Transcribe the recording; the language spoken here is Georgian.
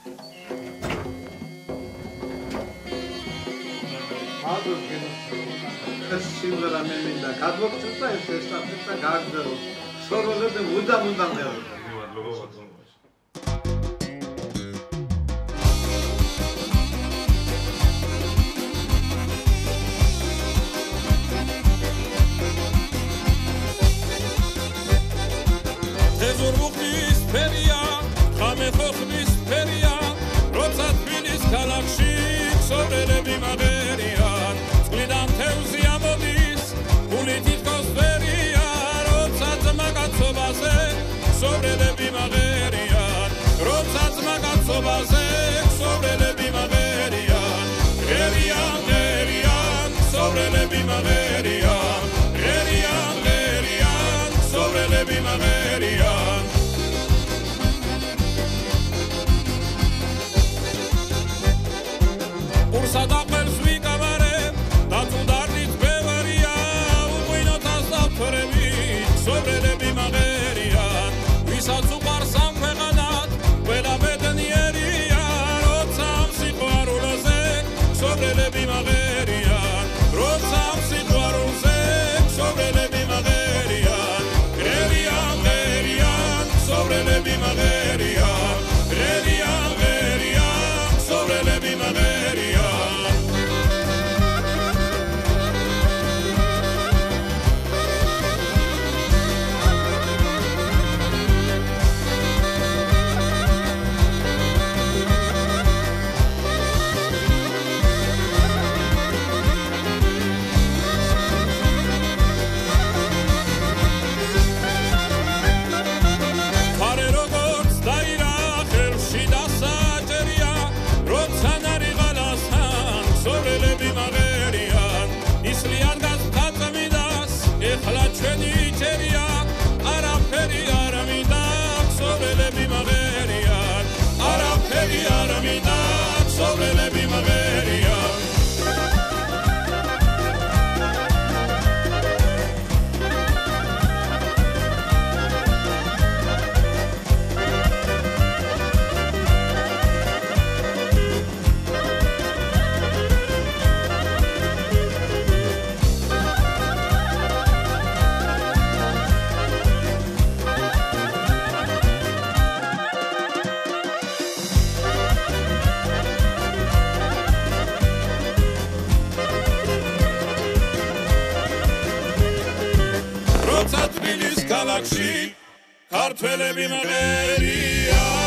ეს სიმღერა მე მინდა გადმოგწევ და ეს ესტაფეტა გააგრძელო. სოროლები მუდამ მუდამ მეუბნება. მადლობა ბატონო. სობაზე სობრელები მაღერიან ღერიან ღერიან სობრელები მაღერიან ღერიან ღერიან სობრელები მაღერიან le my ქალაქში ქართველები მღერია